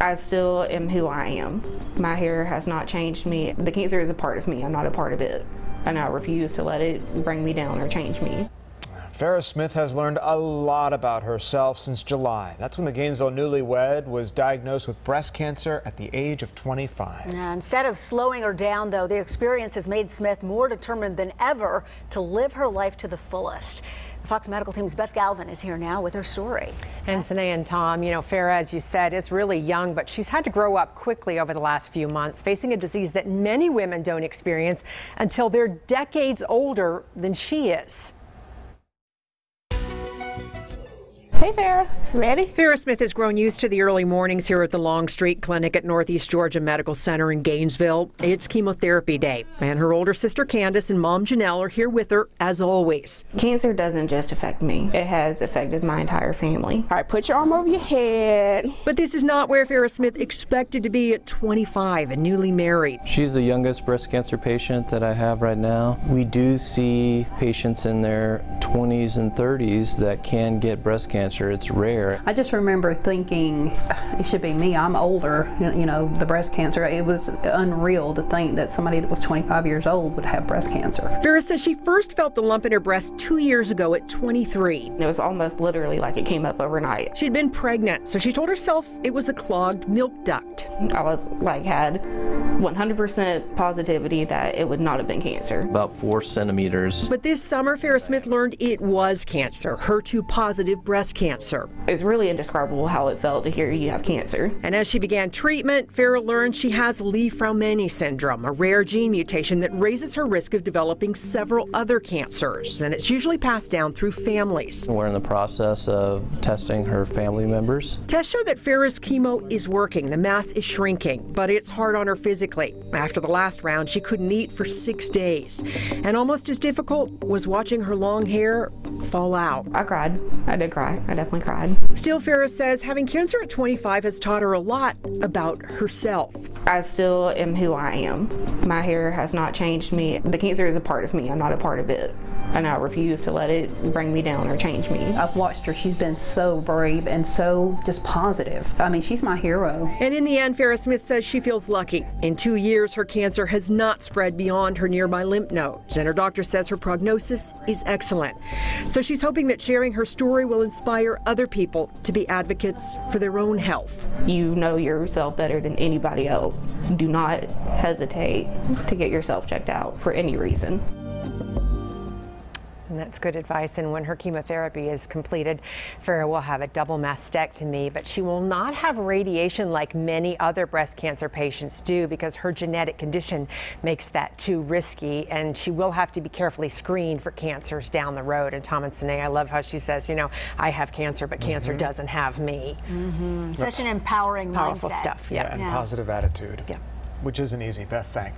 I still am who I am. My hair has not changed me. The cancer is a part of me. I'm not a part of it. And I refuse to let it bring me down or change me. Farrah Smith has learned a lot about herself since July. That's when the Gainesville newlywed was diagnosed with breast cancer at the age of 25. Now, instead of slowing her down, though, the experience has made Smith more determined than ever to live her life to the fullest. Fox Medical Team's Beth Galvin is here now with her story. And Sine and Tom, you know, Farrah, as you said, is really young, but she's had to grow up quickly over the last few months, facing a disease that many women don't experience until they're decades older than she is. Hey Farrah, ready? Farrah Smith has grown used to the early mornings here at the Longstreet Clinic at Northeast Georgia Medical Center in Gainesville. It's chemotherapy day, and her older sister Candace and mom Janelle are here with her as always. Cancer doesn't just affect me, it has affected my entire family. All right, put your arm over your head. But this is not where Farrah Smith expected to be at 25 and newly married. She's the youngest breast cancer patient that I have right now. We do see patients in their 20s and 30s that can get breast cancer cancer. It's rare. I just remember thinking it should be me. I'm older, you know, the breast cancer. It was unreal to think that somebody that was 25 years old would have breast cancer. Farrah says she first felt the lump in her breast two years ago at 23. It was almost literally like it came up overnight. She'd been pregnant, so she told herself it was a clogged milk duct. I was like, had 100% positivity that it would not have been cancer. About four centimeters. But this summer, Farrah Smith learned it was cancer, HER2 positive breast cancer. It's really indescribable how it felt to hear you have cancer. And as she began treatment, Farrah learned she has Li-Fraumeni syndrome, a rare gene mutation that raises her risk of developing several other cancers. And it's usually passed down through families. We're in the process of testing her family members. Tests show that Farrah's chemo is working. The mass is shrinking, but it's hard on her physically. After the last round, she couldn't eat for six days. And almost as difficult was watching her long hair fall out. I cried. I did cry. I definitely cried. Still, Farrah says having cancer at 25 has taught her a lot about herself. I still am who I am. My hair has not changed me. The cancer is a part of me. I'm not a part of it and I refuse to let it bring me down or change me. I've watched her. She's been so brave and so just positive. I mean, she's my hero. And in the end, Farrah Smith says she feels lucky. In two years, her cancer has not spread beyond her nearby lymph nodes, and her doctor says her prognosis is excellent. So she's hoping that sharing her story will inspire other people to be advocates for their own health. You know yourself better than anybody else. Do not hesitate to get yourself checked out for any reason. And that's good advice. And when her chemotherapy is completed, Farrah will have a double mastectomy, but she will not have radiation like many other breast cancer patients do because her genetic condition makes that too risky. And she will have to be carefully screened for cancers down the road. And Tom and Sine, I love how she says, you know, I have cancer, but mm -hmm. cancer doesn't have me. Mm -hmm. Such an empowering Powerful mindset. stuff. Yeah, yeah and yeah. positive attitude. Yeah. Which isn't easy. Beth, thanks.